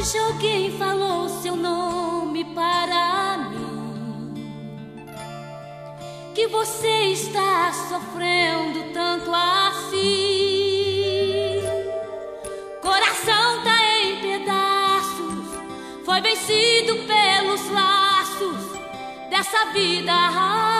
Hoje alguém falou seu nome para mim. Que você está sofrendo tanto assim. Coração tá em pedaços, foi vencido pelos laços dessa vida rasa.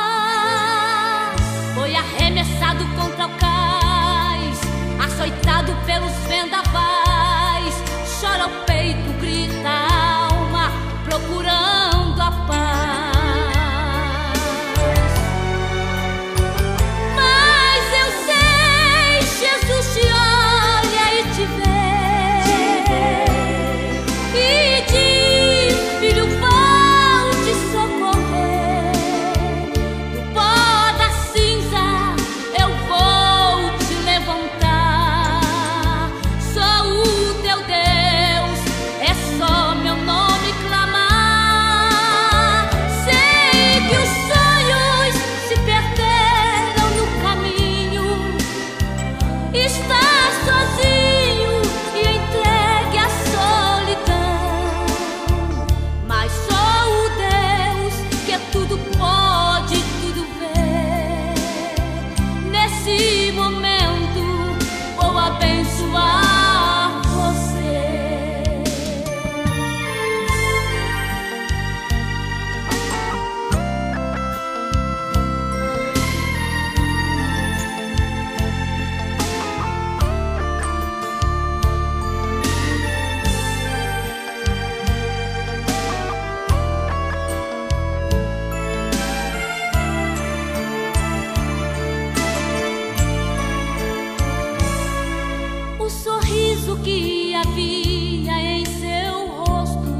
Havia em seu rosto,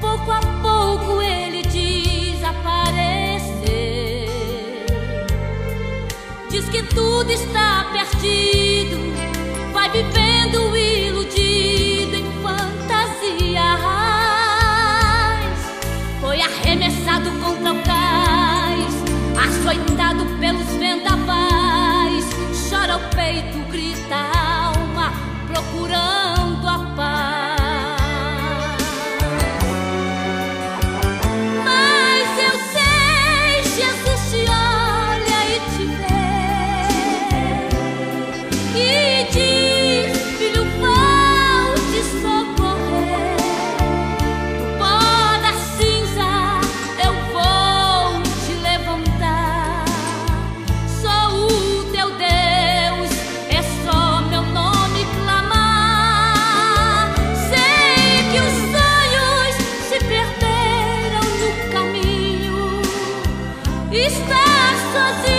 pouco a pouco ele desapareceu. Diz que tudo está perdido, vai vivendo estar sozinho.